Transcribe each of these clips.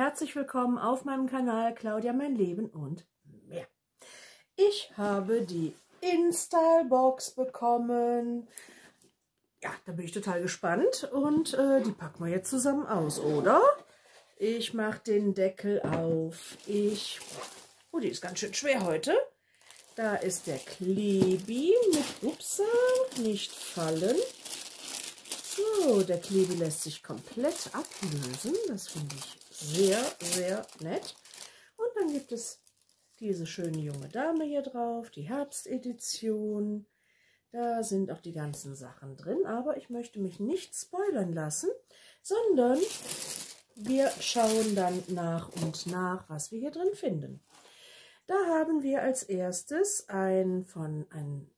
herzlich willkommen auf meinem Kanal Claudia Mein Leben und mehr. Ich habe die InStyle-Box bekommen. Ja, da bin ich total gespannt und äh, die packen wir jetzt zusammen aus, oder? Ich mache den Deckel auf. Ich... Oh, die ist ganz schön schwer heute. Da ist der Klebi mit... Upsa, nicht fallen. Der Klebi lässt sich komplett ablösen. Das finde ich sehr, sehr nett. Und dann gibt es diese schöne junge Dame hier drauf, die Herbstedition. Da sind auch die ganzen Sachen drin, aber ich möchte mich nicht spoilern lassen, sondern wir schauen dann nach und nach, was wir hier drin finden. Da haben wir als erstes ein von ein,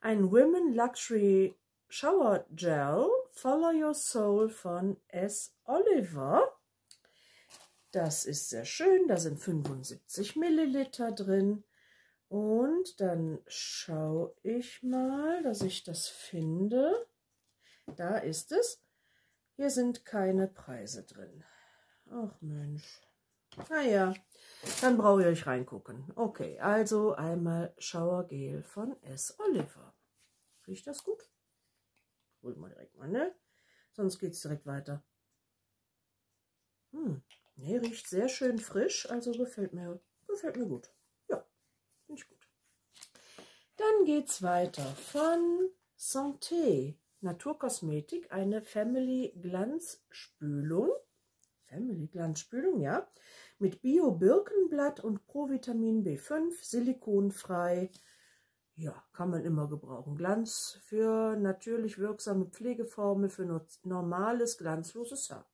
ein Women Luxury Shower Gel Follow Your Soul von S. Oliver. Das ist sehr schön, da sind 75 Milliliter drin. Und dann schaue ich mal, dass ich das finde. Da ist es. Hier sind keine Preise drin. Ach Mensch. Naja, dann brauche ich euch reingucken. Okay, also einmal Showergel von S. Oliver. Riecht das gut? Holen wir direkt mal, ne? Sonst geht es direkt weiter. Hm, ne, riecht sehr schön frisch, also gefällt mir, gefällt mir gut. Ja, finde ich gut. Dann geht's weiter von Santé. Naturkosmetik, eine Family Glanzspülung. Family Glanzspülung, ja. Mit Bio-Birkenblatt und Provitamin B5, silikonfrei, ja, kann man immer gebrauchen. Glanz für natürlich wirksame Pflegeformel für normales, glanzloses Haar.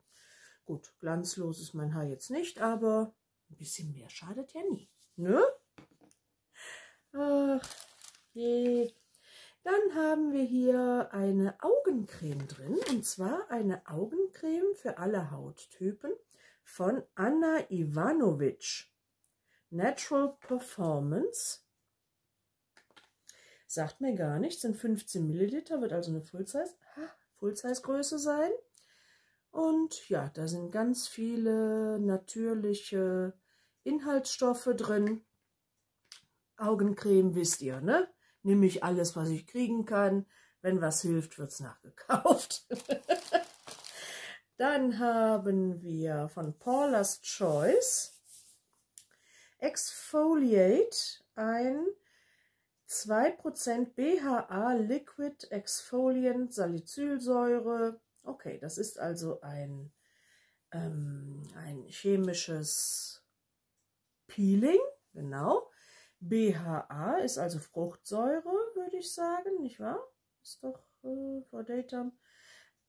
Gut, glanzlos ist mein Haar jetzt nicht, aber ein bisschen mehr schadet ja nie. Ne? Ach, je. Dann haben wir hier eine Augencreme drin, und zwar eine Augencreme für alle Hauttypen von Anna Ivanovic. Natural Performance Sagt mir gar nichts, sind 15 Milliliter, wird also eine Full-Size-Größe sein. Und ja, da sind ganz viele natürliche Inhaltsstoffe drin. Augencreme wisst ihr, ne? Nehme ich alles, was ich kriegen kann. Wenn was hilft, wird es nachgekauft. Dann haben wir von Paula's Choice Exfoliate ein 2% BHA Liquid Exfoliant Salicylsäure. Okay, das ist also ein, ähm, ein chemisches Peeling, genau. BHA ist also Fruchtsäure, würde ich sagen, nicht wahr? Ist doch äh, vor Datum.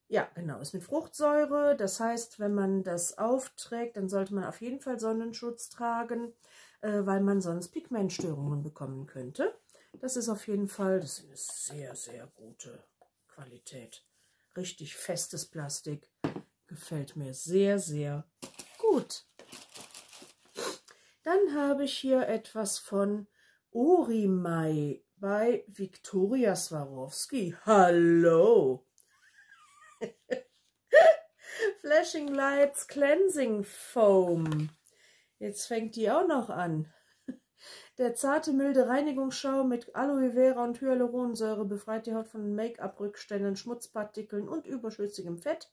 Ja, genau, ist mit Fruchtsäure. Das heißt, wenn man das aufträgt, dann sollte man auf jeden Fall Sonnenschutz tragen, äh, weil man sonst Pigmentstörungen bekommen könnte. Das ist auf jeden Fall, das ist eine sehr, sehr gute Qualität. Richtig festes Plastik. Gefällt mir sehr, sehr gut. Dann habe ich hier etwas von Orimai bei Viktoria Swarovski. Hallo! Flashing Lights Cleansing Foam. Jetzt fängt die auch noch an. Der zarte, milde Reinigungsschaum mit Aloe Vera und Hyaluronsäure befreit die Haut von Make-up-Rückständen, Schmutzpartikeln und überschüssigem Fett.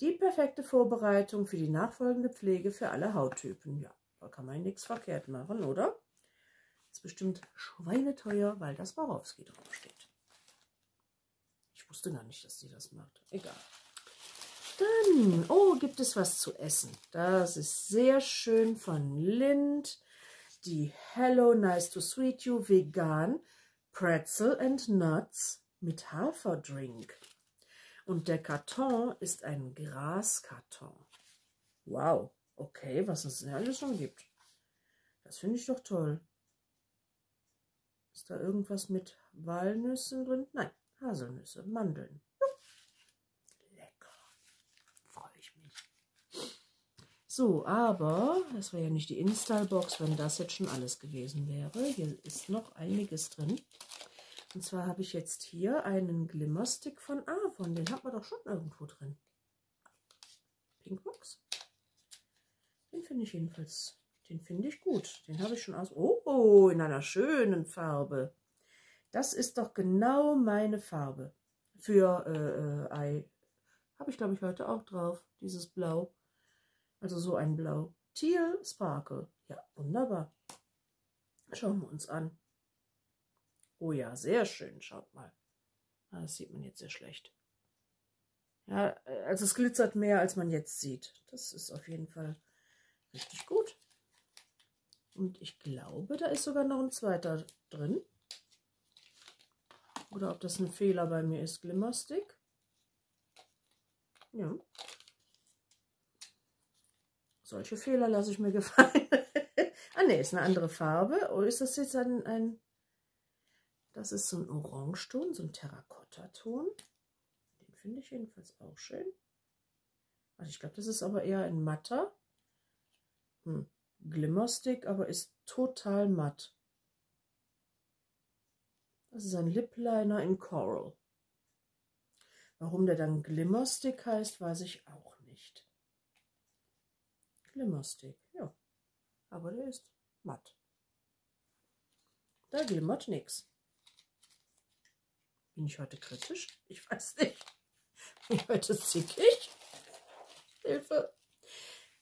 Die perfekte Vorbereitung für die nachfolgende Pflege für alle Hauttypen. Ja, da kann man nichts verkehrt machen, oder? Ist bestimmt schweineteuer, weil das Borowski draufsteht. Ich wusste gar nicht, dass sie das macht. Egal. Dann, oh, gibt es was zu essen. Das ist sehr schön von Lind die Hello Nice to Sweet You Vegan Pretzel and Nuts mit Haferdrink. Und der Karton ist ein Graskarton. Wow, okay, was es denn alles schon gibt. Das finde ich doch toll. Ist da irgendwas mit Walnüssen drin? Nein, Haselnüsse, Mandeln. So, aber das war ja nicht die Install-Box, wenn das jetzt schon alles gewesen wäre. Hier ist noch einiges drin. Und zwar habe ich jetzt hier einen Glimmerstick von Avon. Den hat man doch schon irgendwo drin. Pinkbox. Den finde ich jedenfalls, den finde ich gut. Den habe ich schon aus, oh, in einer schönen Farbe. Das ist doch genau meine Farbe. Für äh, äh, Ei. Habe ich, glaube ich, heute auch drauf, dieses Blau. Also so ein Blau. Teal Sparkle. Ja, wunderbar. Schauen wir uns an. Oh ja, sehr schön. Schaut mal. Ah, das sieht man jetzt sehr schlecht. Ja, also es glitzert mehr, als man jetzt sieht. Das ist auf jeden Fall richtig gut. Und ich glaube, da ist sogar noch ein zweiter drin. Oder ob das ein Fehler bei mir ist. Glimmerstick. Ja. Solche Fehler lasse ich mir gefallen. ah ne, ist eine andere Farbe. Oh, ist das jetzt ein, ein... Das ist so ein Orangeton, so ein Terrakotta-Ton. Den finde ich jedenfalls auch schön. Also ich glaube, das ist aber eher ein matter. Hm. Glimmerstick, aber ist total matt. Das ist ein Lip Liner in Coral. Warum der dann Glimmerstick heißt, weiß ich auch. Glimmerstick, ja. Aber der ist matt. Da glimmert nichts. Bin ich heute kritisch? Ich weiß nicht. Bin ich heute zickig? Hilfe.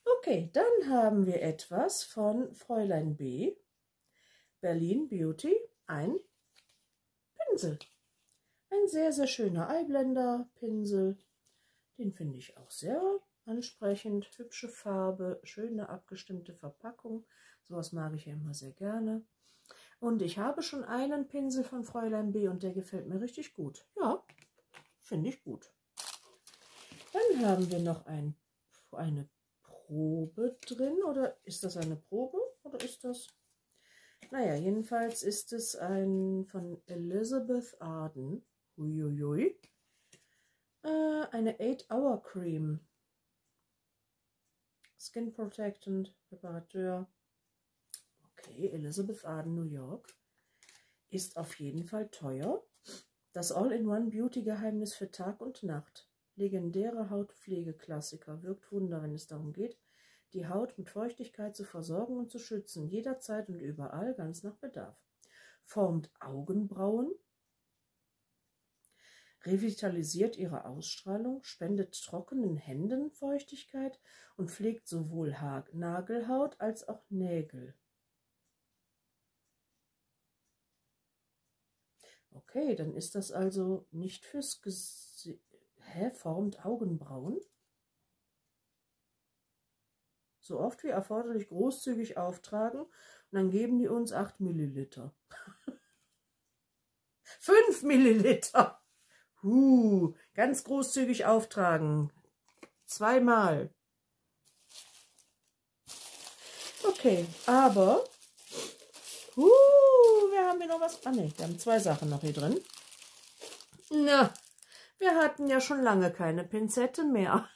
Okay, dann haben wir etwas von Fräulein B. Berlin Beauty. Ein Pinsel. Ein sehr, sehr schöner Eyblender-Pinsel. Den finde ich auch sehr ansprechend. Hübsche Farbe, schöne abgestimmte Verpackung. Sowas mag ich ja immer sehr gerne. Und ich habe schon einen Pinsel von Fräulein B und der gefällt mir richtig gut. Ja, finde ich gut. Dann haben wir noch ein, eine Probe drin. Oder ist das eine Probe? Oder ist das... Naja, jedenfalls ist es ein von Elizabeth Arden. Uiuiui. Äh, eine 8-Hour Cream. Skin Protectant, Reparateur. Okay, Elizabeth Arden, New York. Ist auf jeden Fall teuer. Das All-in-One Beauty-Geheimnis für Tag und Nacht. Legendäre Hautpflegeklassiker. Wirkt Wunder, wenn es darum geht, die Haut mit Feuchtigkeit zu versorgen und zu schützen. Jederzeit und überall, ganz nach Bedarf. Formt Augenbrauen. Revitalisiert ihre Ausstrahlung, spendet trockenen Händen Feuchtigkeit und pflegt sowohl ha Nagelhaut als auch Nägel. Okay, dann ist das also nicht fürs Gesicht. Hä? Formt Augenbrauen? So oft wie erforderlich großzügig auftragen und dann geben die uns 8 Milliliter. 5 Milliliter! Uh, ganz großzügig auftragen. Zweimal. Okay, aber uh, wir haben hier noch was. Ah ne, wir haben zwei Sachen noch hier drin. Na, wir hatten ja schon lange keine Pinzette mehr.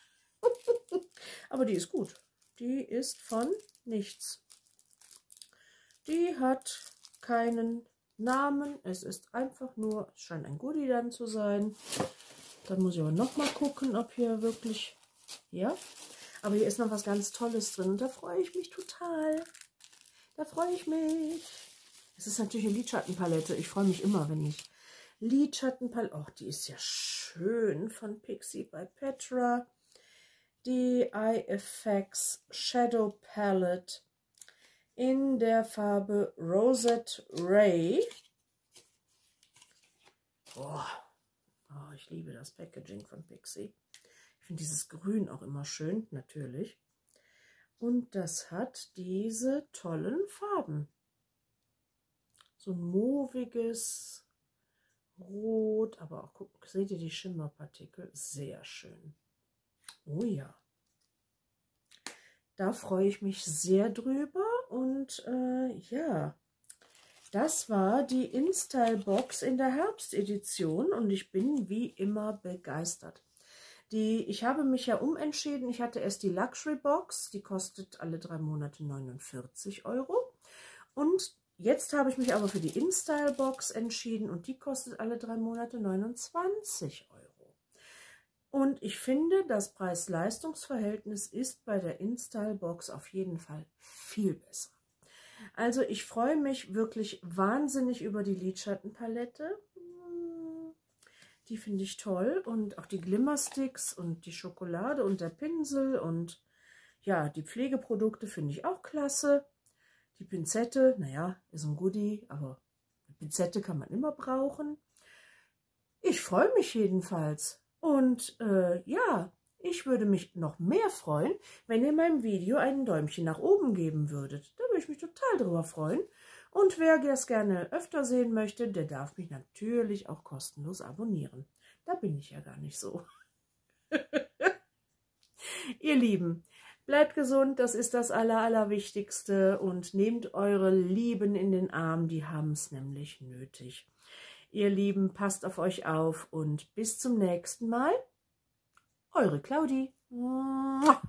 aber die ist gut. Die ist von nichts. Die hat keinen Namen. Es ist einfach nur, es scheint ein Goodie dann zu sein. Dann muss ich aber noch mal gucken, ob hier wirklich, ja. Aber hier ist noch was ganz Tolles drin und da freue ich mich total. Da freue ich mich. Es ist natürlich eine Lidschattenpalette. Ich freue mich immer, wenn ich Lidschattenpalette, oh, die ist ja schön von Pixie bei Petra. Die Eye Effects Shadow Palette in der Farbe Rosette Ray. Oh, oh, ich liebe das Packaging von Pixie. Ich finde dieses Grün auch immer schön, natürlich. Und das hat diese tollen Farben. So ein mauviges Rot, aber auch, guck, seht ihr die Schimmerpartikel? Sehr schön. Oh ja. Da freue ich mich sehr drüber. Und äh, ja, das war die InStyle-Box in der Herbstedition und ich bin wie immer begeistert. Die, ich habe mich ja umentschieden. Ich hatte erst die Luxury Box, die kostet alle drei Monate 49 Euro. Und jetzt habe ich mich aber für die InStyle Box entschieden und die kostet alle drei Monate 29 Euro. Und ich finde, das Preis-Leistungs-Verhältnis ist bei der InStyle-Box auf jeden Fall viel besser. Also ich freue mich wirklich wahnsinnig über die Lidschattenpalette. Die finde ich toll und auch die Glimmersticks und die Schokolade und der Pinsel und ja, die Pflegeprodukte finde ich auch klasse. Die Pinzette, naja, ist ein Goodie, aber eine Pinzette kann man immer brauchen. Ich freue mich jedenfalls. Und äh, ja, ich würde mich noch mehr freuen, wenn ihr meinem Video einen Däumchen nach oben geben würdet. Da würde ich mich total drüber freuen. Und wer das gerne öfter sehen möchte, der darf mich natürlich auch kostenlos abonnieren. Da bin ich ja gar nicht so. ihr Lieben, bleibt gesund, das ist das Aller, Allerwichtigste. Und nehmt eure Lieben in den Arm, die haben es nämlich nötig. Ihr Lieben, passt auf euch auf und bis zum nächsten Mal. Eure Claudi. Mua.